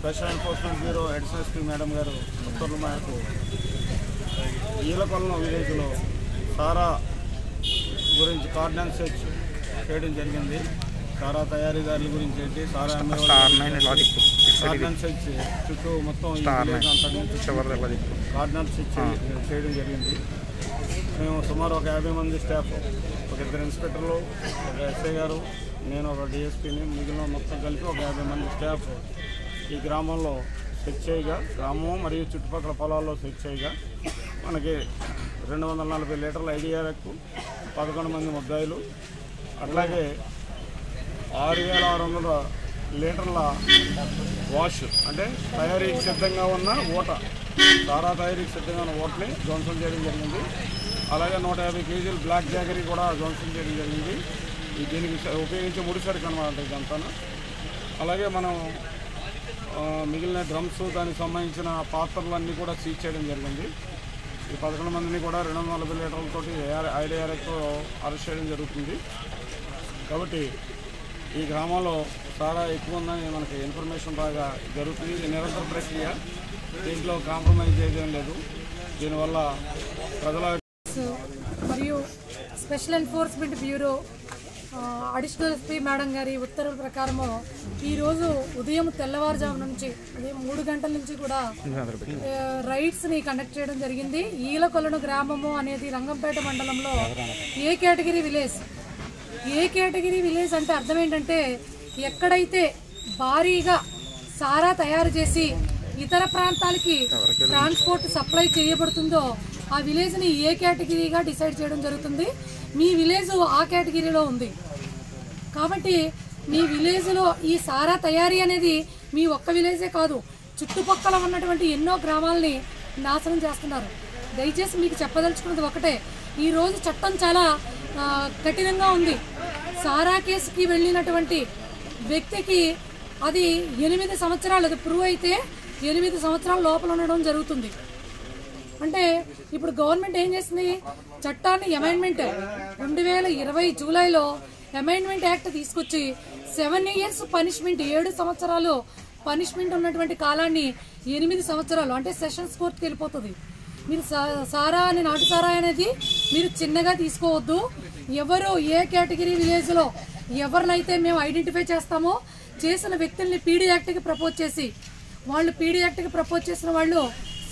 Special enforcement bureau additional SP madam గారు ఉత్తర్వుల మేరకు ఈలకొల్లం విలేజ్లో సారా గురించి కార్డన్ సెర్చ్ చేయడం జరిగింది. సారా తయారీదారుల గురించి ఏంటి? సారా స్టార్ నైన్ ఇలా తిప్పు కార్డన్ సెర్చ్ చుట్టూ మొత్తం కార్డినల్ సెర్చ్ చేయడం జరిగింది. మేము సుమారు ఒక యాభై మంది స్టాఫ్ ఒక ఇద్దరు ఇన్స్పెక్టర్లు ఒక ఎస్ఐ గారు నేను ఒక డిఎస్పీని మిగిలిన మొత్తం కలిపి ఒక యాభై మంది స్టాఫ్ ఈ గ్రామంలో సెర్చ్ గ్రామం మరియు చుట్టుపక్కల పొలాల్లో సెర్చ్ మనకి రెండు వందల నలభై లీటర్ల ఐడిఆర్ఎక్ పదకొండు మంది ముద్దాయిలు అట్లాగే ఆరు వేల ఆరు వందల లీటర్ల వాష్ అంటే తయారీకి సిద్ధంగా ఉన్న ఓట సారా తయారీకి సిద్ధంగా ఉన్న ఓటని ధ్వంసం చేయడం జరిగింది. అలాగే నూట యాభై కేజీలు బ్లాక్ జాగరీ కూడా ధ్వంసం చేయడం జరిగింది. దీనికి ఉపయోగించే ముడిసరికి అనమాట ఇదంతా అలాగే మనం మిగిలిన డ్రమ్స్ దానికి సంబంధించిన పాత్రలన్నీ కూడా సీజ్ చేయడం జరిగింది. ఈ పదకొండు మందిని కూడా రెండు వందల నలభై లీటర్లతో ఐడిఆర్ఎఫ్ అరెస్ట్ చేయడం జరుగుతుంది. కాబట్టి ఈ గ్రామంలో చాలా ఎక్కువ ఉందని మనకి ఇన్ఫర్మేషన్ బాగా జరుగుతుంది. ఇది నిరంతర ప్రక్రియ. దీంట్లో కాంప్రమైజ్ చేయడం లేదు. దీనివల్ల ప్రజల మరియు special enforcement bureau additional SP madam గారి ఉత్తర్వుల ప్రకారము ఈరోజు ఉదయం తెల్లవారుజాము నుంచి అదే మూడు గంటల నుంచి కూడా రైడ్స్ని రైడ్స్ని కండక్ట్ చేయడం జరిగింది. ఈలకొలను గ్రామము అనేది రంగంపేట మండలంలో A category village? A category village అంటే అర్థం ఏంటంటే ఎక్కడైతే భారీగా సారా తయారు చేసి ఇతర ప్రాంతాలకి ట్రాన్స్పోర్ట్ సప్లై చేయబడుతుందో ఆ విలేజ్ని ఏ కేటగిరీగా డిసైడ్ చేయడం జరుగుతుంది? మీ విలేజ్ ఆ కేటగిరీలో ఉంది. కాబట్టి మీ విలేజ్లో ఈ సారా తయారీ అనేది మీ ఒక్క విలేజే కాదు చుట్టుపక్కల ఉన్నటువంటి ఎన్నో గ్రామాలని నాశనం చేస్తున్నారు. దయచేసి మీకు చెప్పదలుచుకున్నది ఒకటే ఈరోజు చట్టం చాలా కఠినంగా ఉంది. సారా కేసుకి వెళ్ళినటువంటి వ్యక్తికి అది ఎనిమిది సంవత్సరాలు అది ప్రూవ్ అయితే ఎనిమిది సంవత్సరాల లోపల ఉండడం జరుగుతుంది. అంటే ఇప్పుడు గవర్నమెంట్ ఏం చేసింది చట్టాన్ని అమెండ్మెంట్ రెండు వేల ఇరవై జూలైలో అమెండ్మెంట్ యాక్ట్ తీసుకొచ్చి సెవెన్ ఇయర్స్ పనిష్మెంట్ ఏడు సంవత్సరాలు పనిష్మెంట్ ఉన్నటువంటి కాలాన్ని ఎనిమిది సంవత్సరాలు అంటే సెషన్స్ కోర్టుకి వెళ్ళిపోతుంది. మీరు సారా అని నాటు సారా అనేది మీరు చిన్నగా తీసుకోవద్దు. ఎవరు ఏ కేటగిరీ విలేజ్లో ఎవరినైతే మేము ఐడెంటిఫై చేస్తామో చేసిన వ్యక్తుల్ని పీడీ యాక్ట్కి ప్రపోజ్ చేసి వాళ్ళు పీడీ యాక్ట్కి ప్రపోజ్ చేసిన వాళ్ళు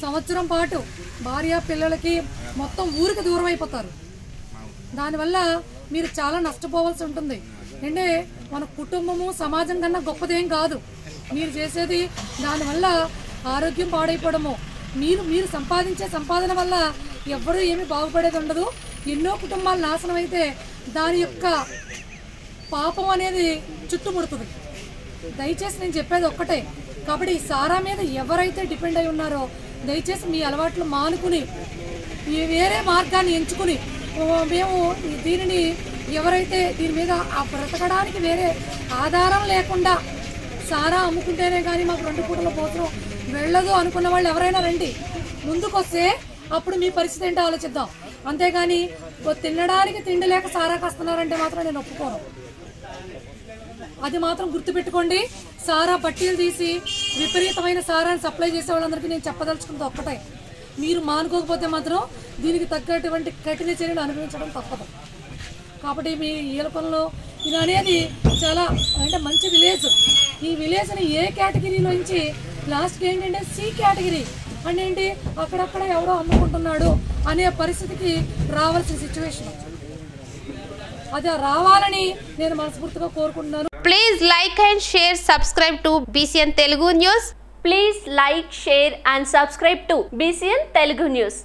సంవత్సరం పాటు భార్య పిల్లలకి మొత్తం ఊరికి దూరం అయిపోతారు దానివల్ల మీరు చాలా నష్టపోవాల్సి ఉంటుంది. అంటే మన కుటుంబము సమాజం కన్నా గొప్పదేం కాదు. మీరు చేసేది దానివల్ల ఆరోగ్యం పాడైపోవడము. మీరు మీరు సంపాదించే సంపాదన వల్ల ఎవ్వరూ ఏమీ బాగుపడేది ఉండదు. ఎన్నో కుటుంబాలు నాశనం అయితే దాని యొక్క పాపం అనేది చుట్టుముడుతుంది. దయచేసి నేను చెప్పేది ఒక్కటే. కాబట్టి ఈ సారా మీద ఎవరైతే డిపెండ్ అయి ఉన్నారో దయచేసి మీ అలవాట్లు మానుకుని వేరే మార్గాన్ని ఎంచుకుని మేము దీనిని ఎవరైతే దీని మీద ఆ బ్రతకడానికి వేరే ఆధారం లేకుండా సారా అమ్ముకుంటేనే కానీ మాకు రెండు పూటల పోతరం వెళ్ళదు అనుకున్న వాళ్ళు ఎవరైనా రండి. ముందుకొస్తే అప్పుడు మీ పరిస్థితి ఏంటో ఆలోచిద్దాం. అంతేగాని తినడానికి తిండి లేక సారా కాస్తున్నారంటే మాత్రం నేను ఒప్పుకోను. అది మాత్రం గుర్తుపెట్టుకోండి. సారా పట్టీలు తీసి విపరీతమైన సారాన్ని సప్లై చేసే వాళ్ళందరికీ నేను చెప్పదలుచుకున్నది ఒక్కటే. మీరు మానుకోకపోతే మాత్రం దీనికి తగ్గటువంటి కఠిన చర్యలు అనుభవించడం తప్పదు. కాబట్టి మీ ఈలపంలో ఇది అనేది చాలా అంటే మంచి విలేజ్. ఈ విలేజ్ని ఏ కేటగిరీలో నుంచి లాస్ట్కి ఏంటంటే సి కేటగిరీ అంటే ఏంటి? అక్కడక్కడ ఎవరో అమ్ముకుంటున్నాడు అనే పరిస్థితికి రావాల్సిన సిచ్యువేషన్ అది రావాలని నేను మనస్ఫూర్తిగా కోరుకుంటున్నాను. Please like and share subscribe to BCN Telugu news please like share and subscribe to BCN Telugu news